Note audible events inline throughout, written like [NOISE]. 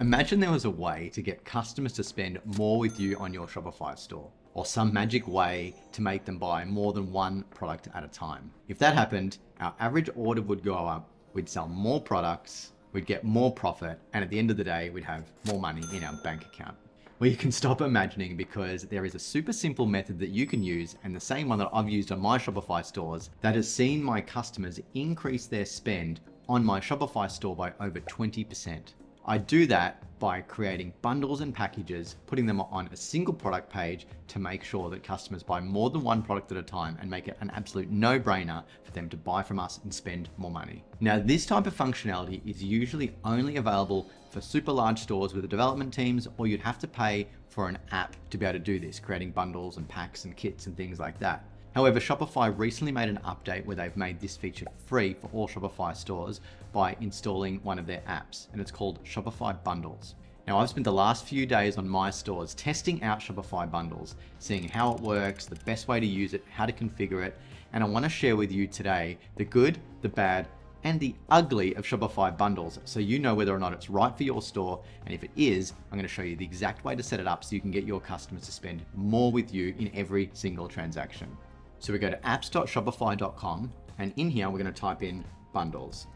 Imagine there was a way to get customers to spend more with you on your Shopify store, or some magic way to make them buy more than one product at a time. If that happened, our average order would go up, we'd sell more products, we'd get more profit, and at the end of the day, we'd have more money in our bank account. Well, you can stop imagining because there is a super simple method that you can use, and the same one that I've used on my Shopify stores, that has seen my customers increase their spend on my Shopify store by over 20%. I do that by creating bundles and packages, putting them on a single product page to make sure that customers buy more than one product at a time and make it an absolute no brainer for them to buy from us and spend more money. Now, this type of functionality is usually only available for super large stores with the development teams, or you'd have to pay for an app to be able to do this, creating bundles and packs and kits and things like that. However, Shopify recently made an update where they've made this feature free for all Shopify stores by installing one of their apps, and it's called Shopify Bundles. Now, I've spent the last few days on my stores testing out Shopify Bundles, seeing how it works, the best way to use it, how to configure it, and I want to share with you today the good, the bad, and the ugly of Shopify bundles so you know whether or not it's right for your store. And if it is, I'm going to show you the exact way to set it up so you can get your customers to spend more with you in every single transaction. So we go to apps.shopify.com and in here we're going to type in bundles.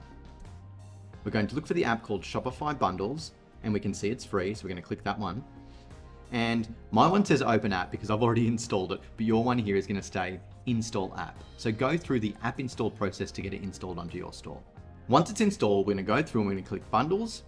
We're going to look for the app called Shopify Bundles and we can see it's free. So we're going to click that one. And my one says open app because I've already [LAUGHS] installed it, but your one here is going to stay install app. So go through the app install process to get it installed onto your store. Once it's installed, we're going to go through and we're going to click bundles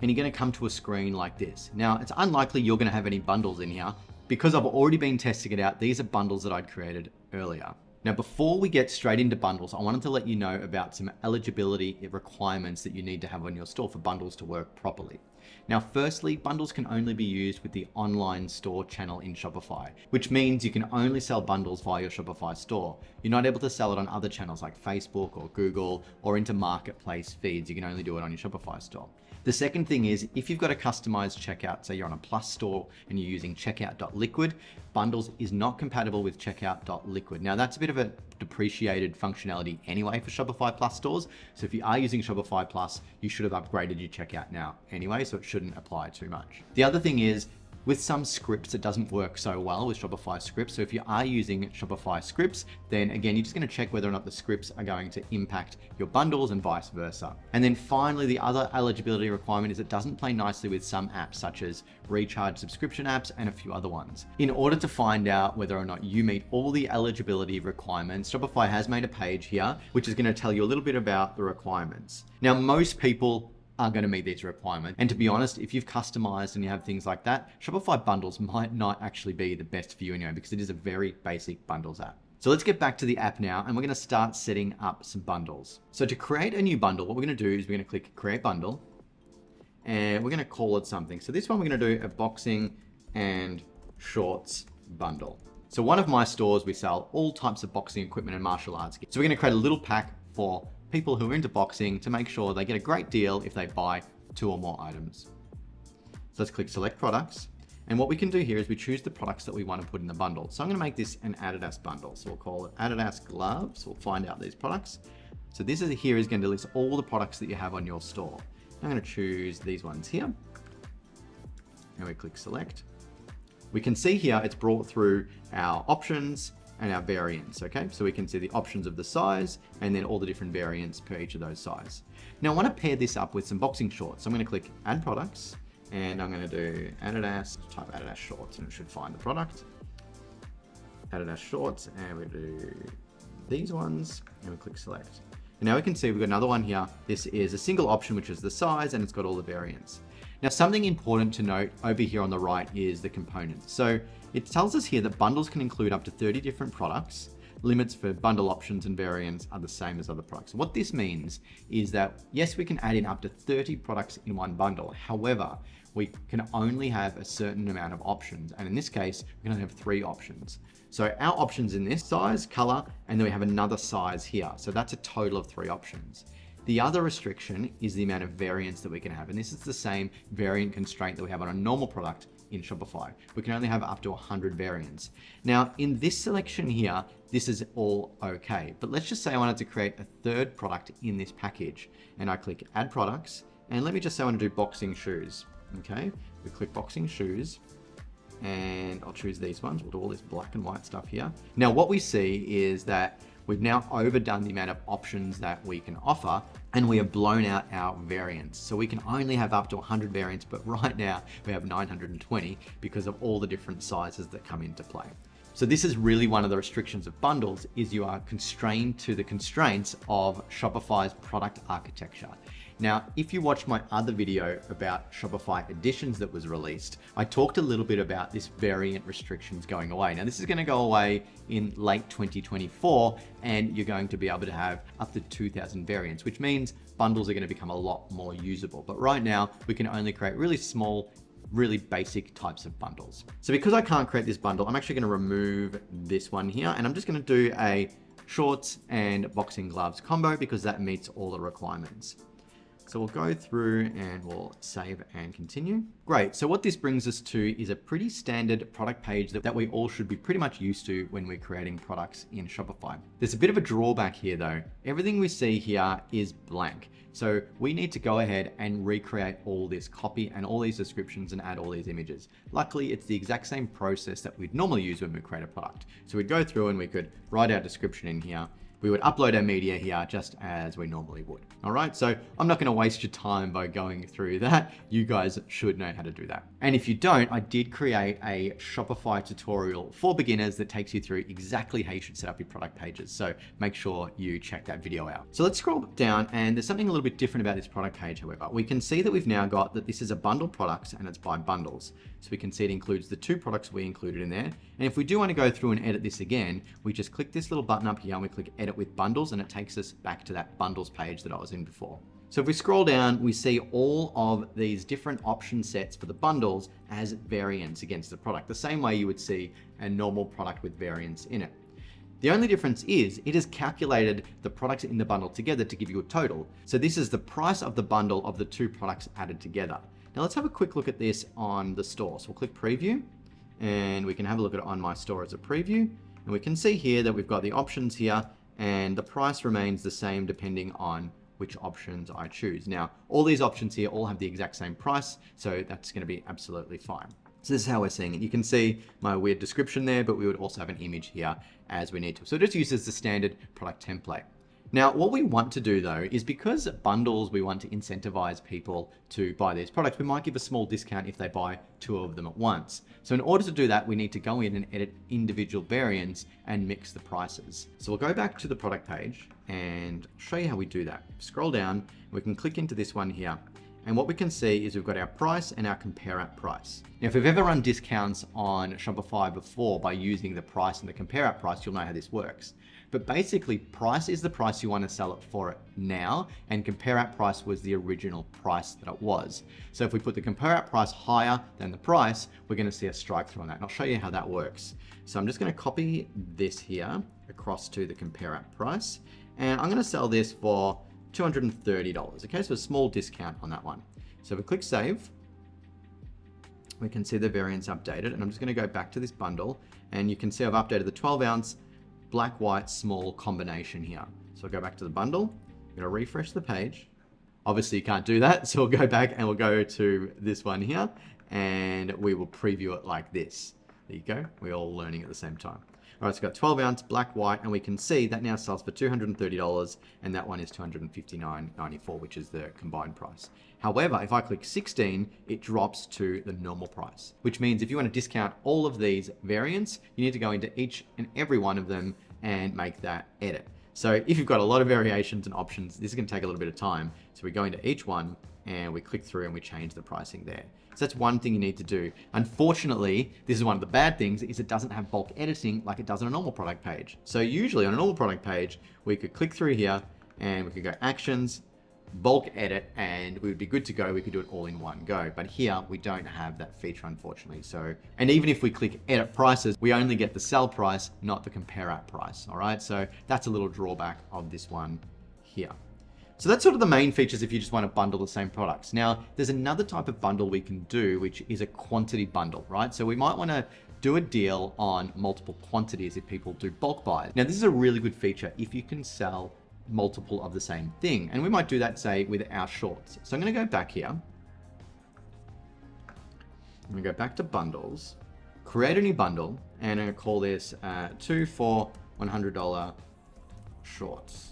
and you're going to come to a screen like this. Now, it's unlikely you're going to have any bundles in here because I've already been testing it out, these are bundles that I'd created earlier. Now, before we get straight into bundles, I wanted to let you know about some eligibility requirements that you need to have on your store for bundles to work properly. Now, firstly, bundles can only be used with the online store channel in Shopify, which means you can only sell bundles via your Shopify store. You're not able to sell it on other channels like Facebook or Google or into marketplace feeds. You can only do it on your Shopify store. The second thing is if you've got a customized checkout, say you're on a Plus store and you're using checkout.liquid, bundles is not compatible with checkout.liquid. Now that's a bit of a depreciated functionality anyway for Shopify Plus stores. So if you are using Shopify Plus, you should have upgraded your checkout now anyway, so it shouldn't apply too much. The other thing is with some scripts, it doesn't work so well with Shopify scripts. So if you are using Shopify scripts, then again, you're just gonna check whether or not the scripts are going to impact your bundles and vice versa. And then finally, the other eligibility requirement is it doesn't play nicely with some apps such as recharge subscription apps and a few other ones. In order to find out whether or not you meet all the eligibility requirements, Shopify has made a page here, which is gonna tell you a little bit about the requirements. Now, most people are going to meet these requirements. And to be honest, if you've customized and you have things like that, Shopify bundles might not actually be the best for you anyway, because it is a very basic bundles app. So let's get back to the app now and we're gonna start setting up some bundles. So to create a new bundle, what we're gonna do is we're gonna click create bundle and we're gonna call it something. So this one we're gonna do a boxing and shorts bundle. So one of my stores, we sell all types of boxing equipment and martial arts. So we're gonna create a little pack for people who are into boxing to make sure they get a great deal if they buy two or more items. So let's click select products. And what we can do here is we choose the products that we want to put in the bundle. So I'm going to make this an Adidas bundle. So we'll call it Adidas gloves. We'll find out these products. So this is here is going to list all the products that you have on your store. I'm going to choose these ones here. And we click select. We can see here it's brought through our options, and our variants, okay? So we can see the options of the size and then all the different variants per each of those size. Now I wanna pair this up with some boxing shorts. So I'm gonna click add products and I'm gonna do Adidas, type Adidas shorts and it should find the product. Adidas shorts and we do these ones and we click select. And now we can see we've got another one here. This is a single option, which is the size and it's got all the variants. Now, something important to note over here on the right is the components. So it tells us here that bundles can include up to 30 different products. Limits for bundle options and variants are the same as other products. What this means is that, yes, we can add in up to 30 products in one bundle. However, we can only have a certain amount of options. And in this case, we can only have three options. So our options in this size, color, and then we have another size here. So that's a total of three options. The other restriction is the amount of variants that we can have. And this is the same variant constraint that we have on a normal product in Shopify. We can only have up to 100 variants. Now, in this selection here, this is all okay. But let's just say I wanted to create a third product in this package. And I click add products And let me just say I want to do boxing shoes. Okay, we click boxing shoes and I'll choose these ones. We'll do all this black and white stuff here. Now what we see is that we've now overdone the amount of options that we can offer and we have blown out our variants. So we can only have up to 100 variants, but [LAUGHS] right now we have 920 because of all the different sizes that come into play. So this is really one of the restrictions of bundles is you are constrained to the constraints of Shopify's product architecture. Now, if you watched my other video about Shopify editions that was released, I talked a little bit about this variant restrictions going away. Now, this is gonna go away in late 2024, and you're going to be able to have up to 2000 variants, which means bundles are gonna become a lot more usable. But right now, we can only create really small really basic types of bundles. So because I can't create this bundle, I'm actually gonna remove this one here and I'm just gonna do a shorts and boxing gloves combo because that meets all the requirements. So we'll go through and we'll save and continue. Great, so what this brings us to is a pretty standard product page that, that we all should be pretty much used to when we're creating products in Shopify. There's a bit of a drawback here though. Everything we see here is blank. So we need to go ahead and recreate all this copy and all these descriptions and add all these images. Luckily, it's the exact same process that we'd normally use when we create a product. So we'd go through and we could write our description in here we would upload our media here just as we normally would. All right, so I'm not gonna waste your time by going through that. You guys should know how to do that. And if you don't, I did create a Shopify tutorial for beginners that takes you through exactly how you should set up your product pages. So make sure you check that video out. So let's scroll down and there's something a little bit different about this product page, however. We can see that we've now got that this is a bundle product and it's by bundles. So we can see it includes the two products we included in there. And if we do want to go through and edit this again, we just click this little button up here and we click edit with bundles and it takes us back to that bundles page that I was in before. So if we scroll down, we see all of these different option sets for the bundles as variants against the product, the same way you would see a normal product with variants in it. The only difference is it has calculated the products in the bundle together to give you a total. So this is the price of the bundle of the two products added together. Now let's have a quick look at this on the store. So we'll click preview and we can have a look at it on my store as a preview. And we can see here that we've got the options here and the price remains the same depending on which options I choose. Now, all these options here all have the exact same price, so that's gonna be absolutely fine. So this is how we're seeing it. You can see my weird description there, but we would also have an image here as we need to. So it just uses the standard product template. Now, what we want to do though is because bundles, we want to incentivize people to buy these products, we might give a small discount if they buy two of them at once. So in order to do that, we need to go in and edit individual variants and mix the prices. So we'll go back to the product page and show you how we do that. Scroll down, we can click into this one here. And what we can see is we've got our price and our compare at price. Now, if we've ever run discounts on Shopify before by using the price and the compare at price, you'll know how this works. But basically, price is the price you want to sell it for it now, and compare at price was the original price that it was. So if we put the compare at price higher than the price, we're going to see a strike through on that. And I'll show you how that works. So I'm just going to copy this here across to the compare at price, and I'm going to sell this for $230. Okay, so a small discount on that one. So if we click save, we can see the variants updated, and I'm just going to go back to this bundle, and you can see I've updated the 12 ounce black, white, small combination here. So I'll go back to the bundle. I'm gonna refresh the page. Obviously you can't do that, [LAUGHS] so we'll go back and we'll go to this one here and we will preview it like this. There you go, we're all learning at the same time. All right, so got 12 ounce black, white, and we can see that now sells for $230 and that one is $259.94, which is the combined price. However, if I click 16, it drops to the normal price, which means if you want to discount all of these variants, you need to go into each and every one of them and make that edit. So if you've got a lot of variations and options, this is going to take a little bit of time. So we go into each one and we click through and we change the pricing there. So that's one thing you need to do. Unfortunately, this is one of the bad things is it doesn't have bulk editing like it does on a normal product page. So usually on a normal product page, we could click through here and we could go actions, bulk edit, and we would be good to go. We could do it all in one go. But here we don't have that feature, unfortunately. So, and even if we click edit prices, we only get the sell price, not the compare at price. All right. So that's a little drawback of this one here. So that's sort of the main features if you just want to bundle the same products. Now, there's another type of bundle we can do, which is a quantity bundle, right? So we might want to do a deal on multiple quantities if people do bulk buys. Now, this is a really good feature if you can sell multiple of the same thing. And we might do that, say, with our shorts. So I'm going to go back here. I'm going to go back to bundles, create a new bundle, and I'm going to call this uh, two for $100 shorts.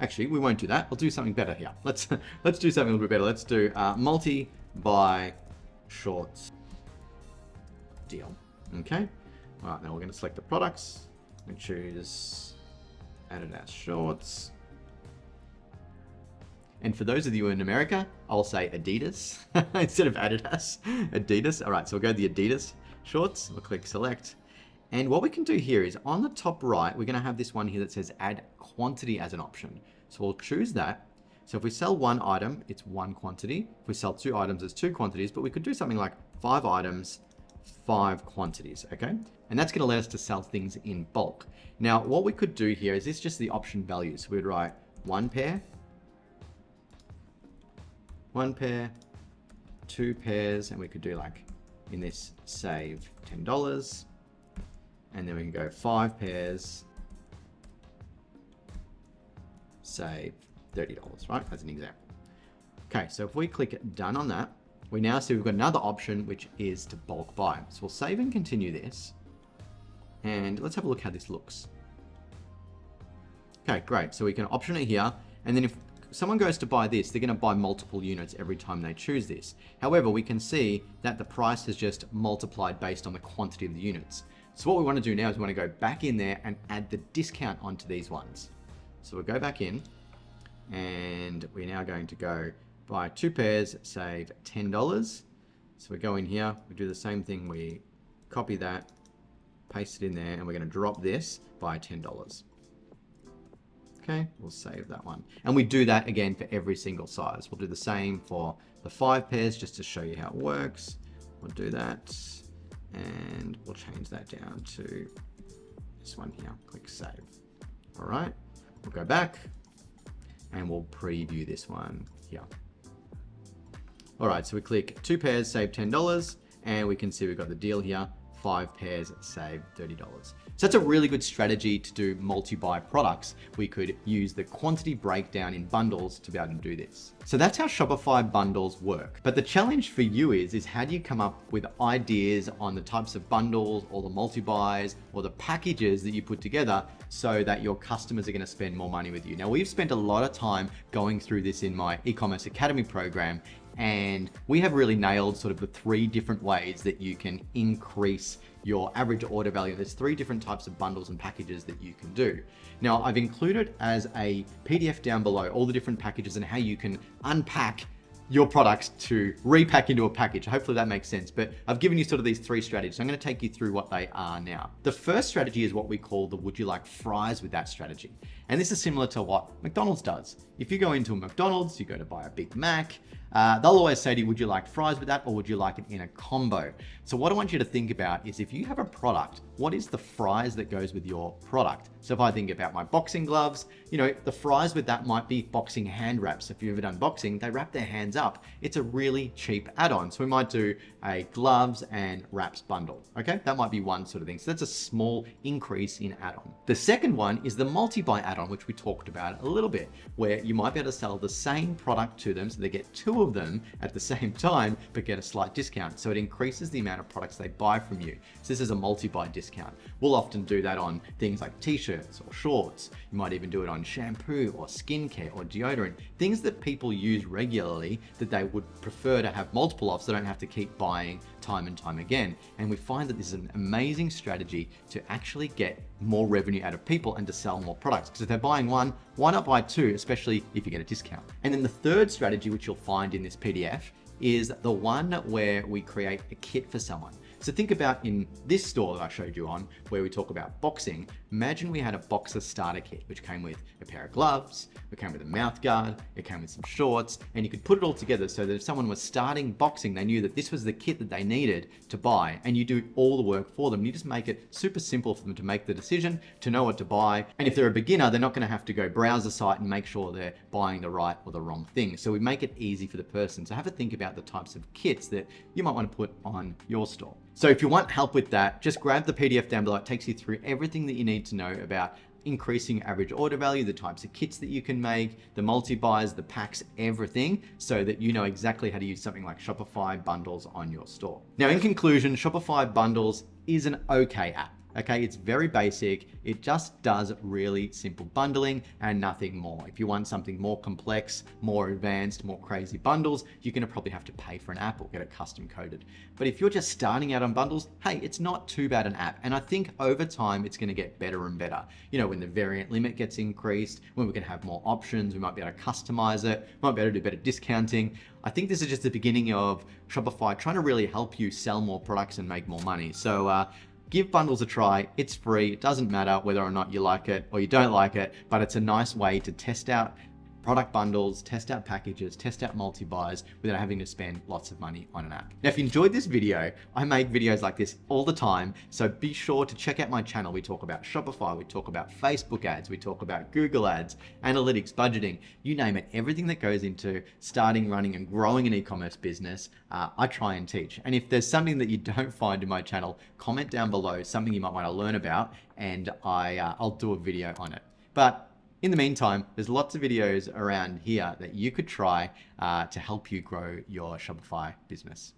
Actually, we won't do that. I'll do something better here. Let's [LAUGHS] let's do something a little bit better. Let's do uh, multi buy shorts deal. Okay. All right. Now we're going to select the products and choose Adidas shorts. And for those of you in America, I'll say Adidas [LAUGHS] instead of Adidas. Adidas. All right. So we'll go to the Adidas shorts. We'll click select. And what we can do here is on the top right, we're going to have this one here that says add quantity as an option. So we'll choose that. So if we sell one item, it's one quantity. If we sell two items, it's two quantities, but we could do something like five items, five quantities, okay? And that's gonna let us to sell things in bulk. Now, what we could do here is this just the option value. So we'd write one pair, one pair, two pairs, and we could do like in this save $10. And then we can go five pairs, save $30, right? As an example. Okay, so if we click done on that, we now see we've got another option, which is to bulk buy. So we'll save and continue this. And let's have a look how this looks. Okay, great. So we can option it here. And then if someone goes to buy this, they're going to buy multiple units every time they choose this. However, we can see that the price has just multiplied based on the quantity of the units. So what we want to do now is we want to go back in there and add the discount onto these ones. So we'll go back in and we're now going to go buy two pairs, save $10. So we go in here, we do the same thing, we copy that, paste it in there, and we're going to drop this by $10. Okay, we'll save that one. And we do that again for every single size. We'll do the same for the five pairs just to show you how it works. We'll do that and we'll change that down to this one here. Click save. All right, we'll go back and we'll preview this one here. All right, so we click two pairs, save $10, and we can see we've got the deal here, five pairs, save $30. So that's a really good strategy to do multi-buy products. We could use the quantity breakdown in bundles to be able to do this. So that's how Shopify bundles work. But the challenge for you is, is how do you come up with ideas on the types of bundles or the multi-buys or the packages that you put together so that your customers are gonna spend more money with you. Now we've spent a lot of time going through this in my e-commerce academy program and we have really nailed sort of the three different ways that you can increase your average order value. There's three different types of bundles and packages that you can do. Now I've included as a PDF down below all the different packages and how you can unpack your products to repack into a package. Hopefully that makes sense, but I've given you sort of these three strategies. I'm gonna take you through what they are now. The first strategy is what we call the would you like fries with that strategy. And this is similar to what McDonald's does. If you go into a McDonald's, you go to buy a Big Mac, uh, they'll always say to you, would you like fries with that or would you like it in a combo? So what I want you to think about is if you have a product, what is the fries that goes with your product? So if I think about my boxing gloves, you know, the fries with that might be boxing hand wraps. If you've ever done boxing, they wrap their hands up. It's a really cheap add-on. So we might do a gloves and wraps bundle. Okay, that might be one sort of thing. So that's a small increase in add-on. The second one is the multi-buy add-on, which we talked about a little bit, where you might be able to sell the same product to them so they get two of them at the [LAUGHS] same time, but get a slight discount. So it increases the amount of products they buy from you. So this is a multi-buy discount. We'll often do that on things like t-shirts or shorts. You might even do it on shampoo or skincare or deodorant, things that people use regularly that they would prefer to have multiple of so they don't have to keep buying time and time again. And we find that this is an amazing strategy to actually get more revenue out of people and to sell more products. Because if they're buying one, why not buy two, especially if you get a discount? And then the third strategy, which you'll find in this PDF, is the one where we create a kit for someone. So think about in this store that I showed you on, where we talk about boxing, imagine we had a boxer starter kit, which came with a pair of gloves, it came with a mouth guard, it came with some shorts, and you could put it all together so that if someone was starting boxing, they knew that this was the kit that they needed to buy, and you do all the work for them. You just make it super simple for them to make the decision, to know what to buy, and if they're a beginner, they're not gonna have to go browse the site and make sure they're buying the right or the wrong thing. So we make it easy for the person. So have a think about the types of kits that you might wanna put on your store. So if you want help with that, just grab the PDF down below. It takes you through everything that you need to know about increasing average order value, the types of kits that you can make, the multi-buys, the packs, everything, so that you know exactly how to use something like Shopify bundles on your store. Now, in conclusion, Shopify bundles is an okay app. Okay, it's very basic. It just does really simple bundling and nothing more. If you want something more complex, more advanced, more crazy bundles, you're gonna probably have to pay for an app or get it custom coded. But if you're just starting out on bundles, hey, it's not too bad an app. And I think over time, it's gonna get better and better. You know, when the variant limit gets increased, when we can have more options, we might be able to customize it, might be able to do better discounting. I think this is just the beginning of Shopify trying to really help you sell more products and make more money. So uh, Give bundles a try. It's free. It doesn't matter whether or not you like it or you don't like it, but it's a nice way to test out product bundles, test out packages, test out multi-buys without having to spend lots of money on an app. Now, if you enjoyed this video, I make videos like this all the time, so be sure to check out my channel. We talk about Shopify, we talk about Facebook ads, we talk about Google ads, analytics, budgeting, you name it, everything that goes into starting, running, and growing an e-commerce business, uh, I try and teach. And if there's something that you [LAUGHS] don't find in my channel, comment down below, something you might want to learn about, and I, uh, I'll do a video on it. But in the meantime, there's lots of videos around here that you could try uh, to help you grow your Shopify business.